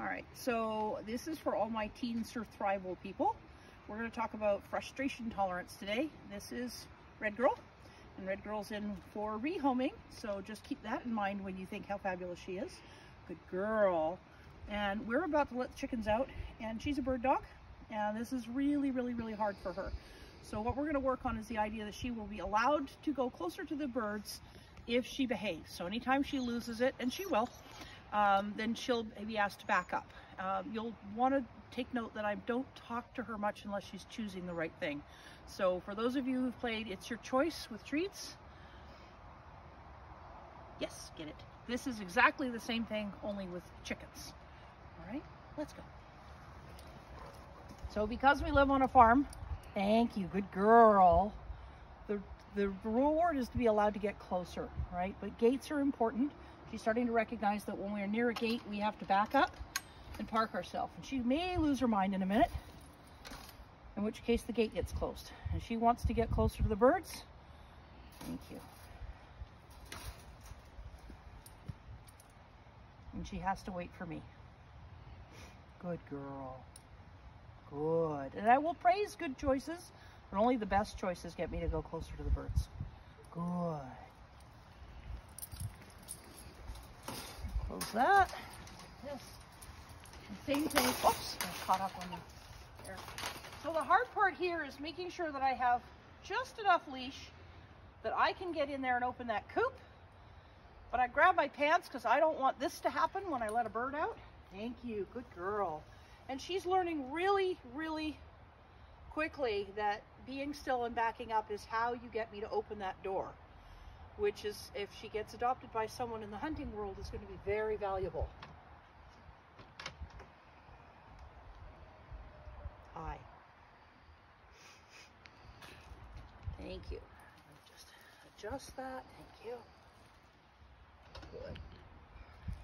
All right, so this is for all my teen survival people. We're going to talk about frustration tolerance today. This is Red Girl, and Red Girl's in for rehoming, so just keep that in mind when you think how fabulous she is. Good girl. And we're about to let the chickens out, and she's a bird dog, and this is really, really, really hard for her. So what we're going to work on is the idea that she will be allowed to go closer to the birds if she behaves. So anytime she loses it, and she will, um, then she'll be asked to back up. Um, you'll want to take note that I don't talk to her much unless she's choosing the right thing. So for those of you who've played It's Your Choice with treats, yes, get it. This is exactly the same thing, only with chickens. All right, let's go. So because we live on a farm, thank you, good girl. The, the reward is to be allowed to get closer, right? But gates are important. She's starting to recognize that when we're near a gate, we have to back up and park ourselves. And she may lose her mind in a minute, in which case the gate gets closed. And she wants to get closer to the birds. Thank you. And she has to wait for me. Good girl. Good. And I will praise good choices, but only the best choices get me to go closer to the birds. Good. Close that. Same thing. Oops, I caught up on the there. So the hard part here is making sure that I have just enough leash that I can get in there and open that coop. But I grab my pants because I don't want this to happen when I let a bird out. Thank you, good girl. And she's learning really, really quickly that being still and backing up is how you get me to open that door which is, if she gets adopted by someone in the hunting world, is going to be very valuable. Hi. Thank you. Just adjust that. Thank you. Good.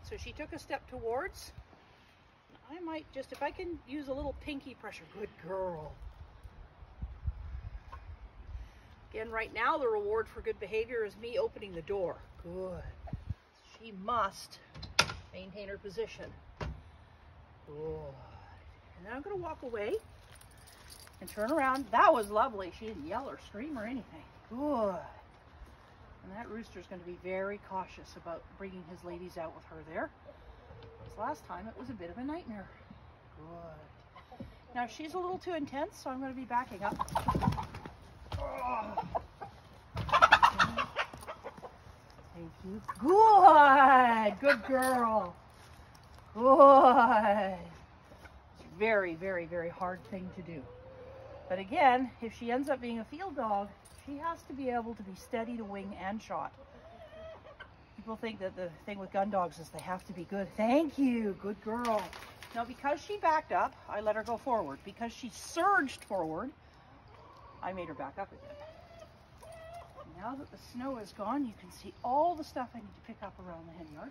So she took a step towards. I might just, if I can use a little pinky pressure. Good girl. Again, right now, the reward for good behavior is me opening the door. Good. She must maintain her position. Good. And then I'm to walk away and turn around. That was lovely. She didn't yell or scream or anything. Good. And that rooster's to be very cautious about bringing his ladies out with her there. Because last time it was a bit of a nightmare. Good. Now she's a little too intense, so I'm to be backing up. Thank you. Good. Good girl. Good. It's a very, very, very hard thing to do. But again, if she ends up being a field dog, she has to be able to be steady to wing and shot. People think that the thing with gun dogs is they have to be good. Thank you. Good girl. Now, because she backed up, I let her go forward. Because she surged forward, I made her back up again. Now that the snow is gone, you can see all the stuff I need to pick up around the hen yard.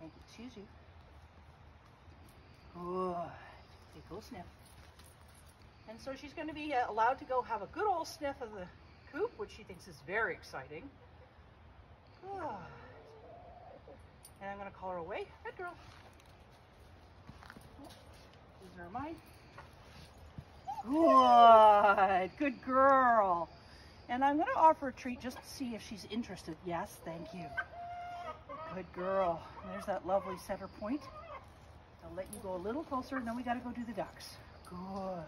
Thank you, excuse you. Good. Take a little sniff. And so she's going to be uh, allowed to go have a good old sniff of the coop, which she thinks is very exciting. Good. And I'm going to call her away. Good girl. These are mine. Good. Good girl. And I'm going to offer a treat just to see if she's interested. Yes, thank you. Good girl. There's that lovely center point. I'll let you go a little closer, and then we got to go do the ducks. Good.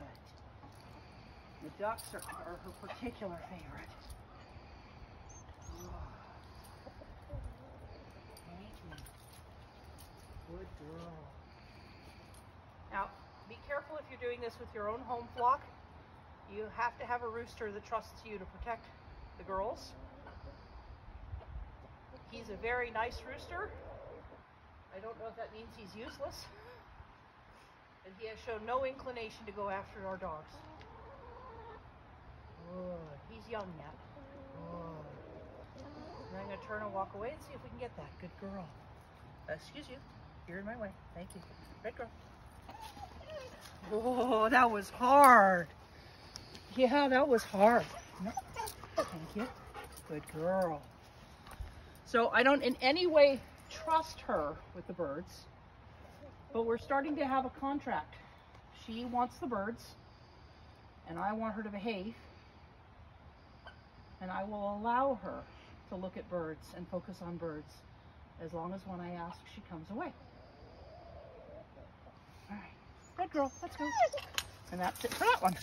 The ducks are, are her particular favorite. Good girl. Be careful if you're doing this with your own home flock. You have to have a rooster that trusts you to protect the girls. He's a very nice rooster. I don't know if that means he's useless. And he has shown no inclination to go after our dogs. Good. He's young yet. Good. And I'm going to turn and walk away and see if we can get that. Good girl. Excuse you. You're in my way. Thank you. Red girl. Oh, that was hard. Yeah, that was hard. Thank you. Good girl. So I don't in any way trust her with the birds. But we're starting to have a contract. She wants the birds, and I want her to behave, and I will allow her to look at birds and focus on birds as long as when I ask, she comes away. Good girl, let's go. And that's it for that one.